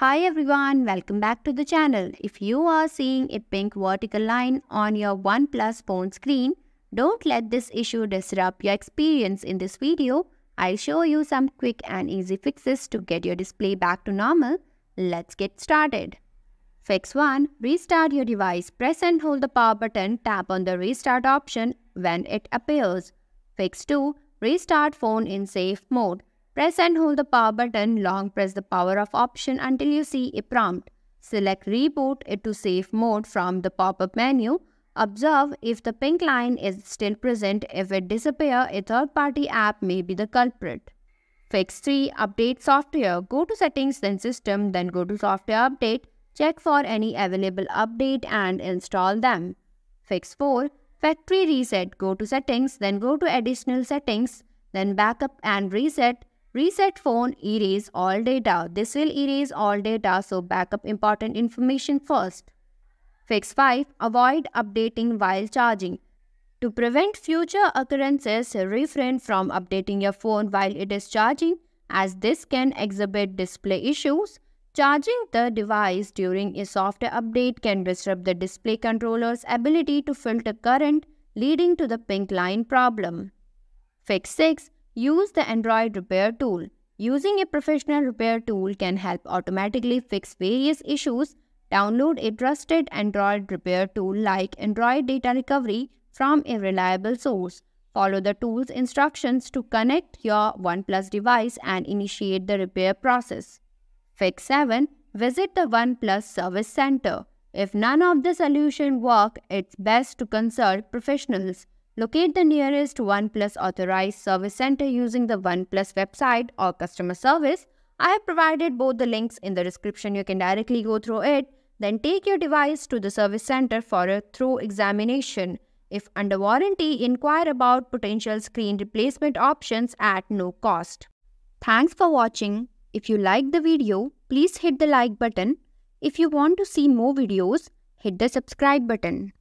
Hi everyone, welcome back to the channel. If you are seeing a pink vertical line on your OnePlus phone screen, don't let this issue disrupt your experience in this video. I'll show you some quick and easy fixes to get your display back to normal. Let's get started. Fix 1. Restart your device. Press and hold the power button. Tap on the restart option when it appears. Fix 2. Restart phone in safe mode. Press and hold the power button, long press the power off option until you see a prompt. Select reboot it to safe mode from the pop-up menu. Observe if the pink line is still present. If it disappears, a third-party app may be the culprit. Fix 3. Update software. Go to settings then system then go to software update. Check for any available update and install them. Fix 4. Factory reset. Go to settings then go to additional settings then backup and reset. Reset phone, erase all data. This will erase all data, so backup important information first. Fix 5. Avoid updating while charging. To prevent future occurrences, refrain from updating your phone while it is charging as this can exhibit display issues. Charging the device during a software update can disrupt the display controller's ability to filter current, leading to the pink line problem. Fix 6. Use the Android repair tool. Using a professional repair tool can help automatically fix various issues. Download a trusted Android repair tool like Android Data Recovery from a reliable source. Follow the tool's instructions to connect your OnePlus device and initiate the repair process. Fix 7. Visit the OnePlus Service Center. If none of the solution work, it's best to consult professionals. Locate the nearest OnePlus authorized service center using the OnePlus website or customer service. I have provided both the links in the description. You can directly go through it. Then take your device to the service center for a thorough examination. If under warranty, inquire about potential screen replacement options at no cost. Thanks for watching. If you like the video, please hit the like button. If you want to see more videos, hit the subscribe button.